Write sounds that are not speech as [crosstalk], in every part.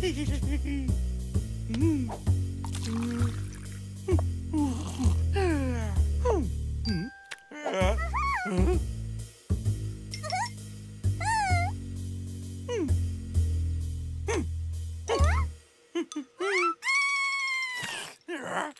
[laughs] [laughs] Yeah.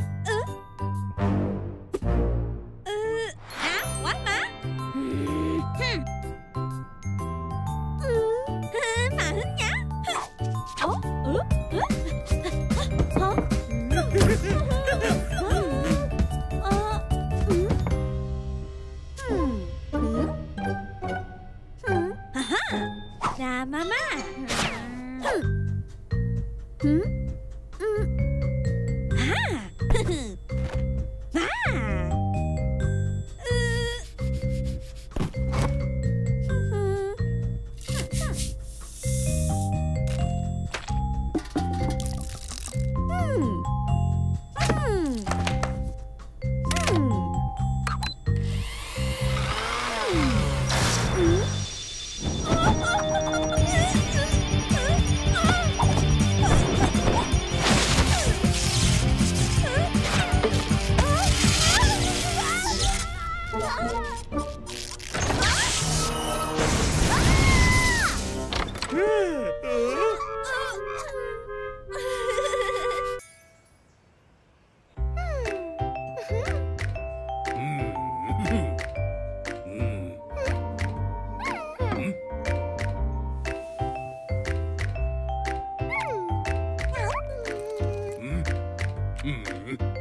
Huh? Huh? Hmm?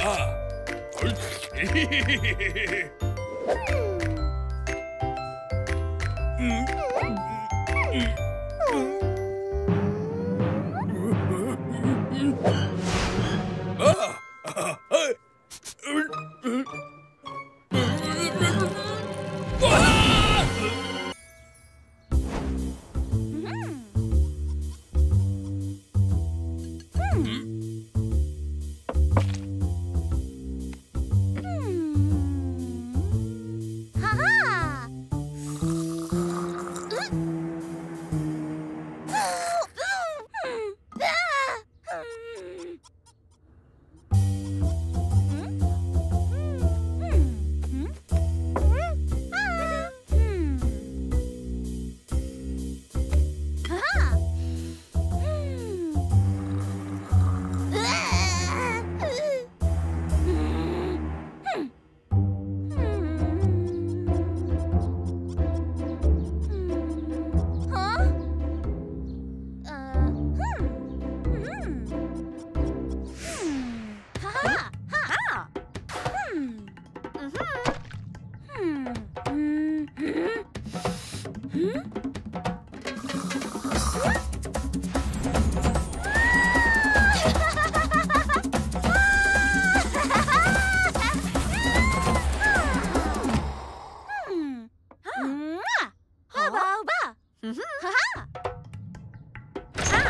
아, 옳지. Yeah.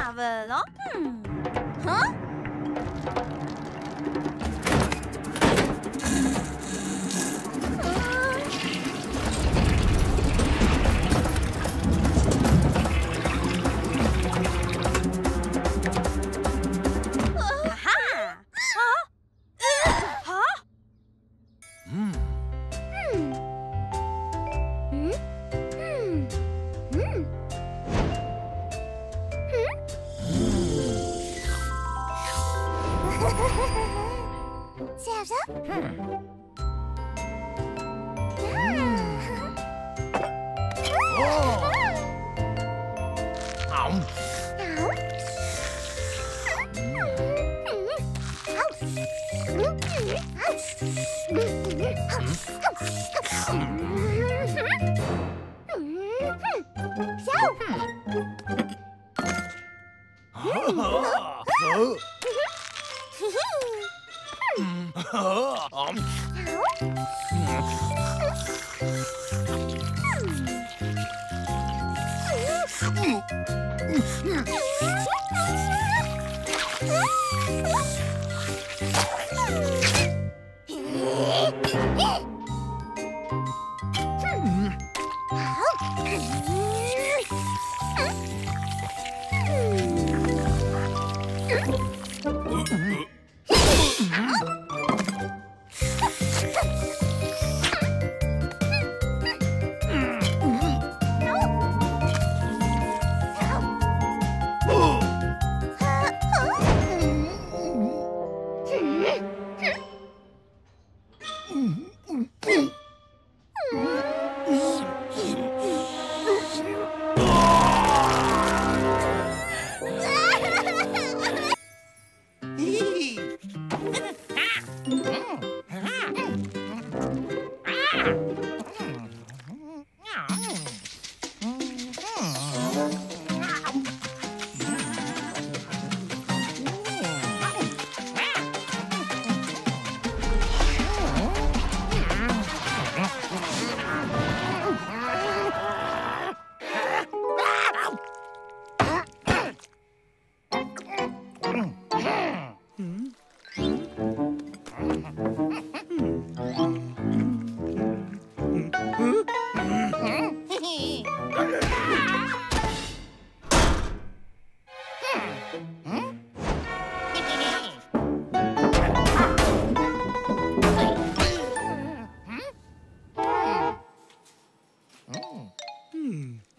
Awelo. Hmm. Huh? Hmm. Ỏng. [laughs] [laughs] [laughs] Hơ. [laughs]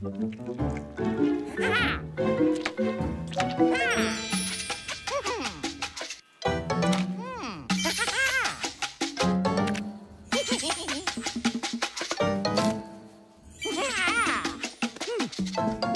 Mm. Hơ. [laughs] Ỏng.